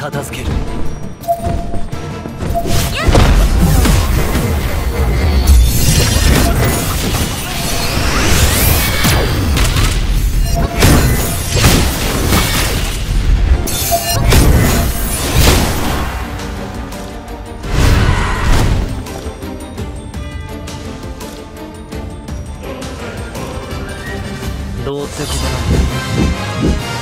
片付ける。同席だ。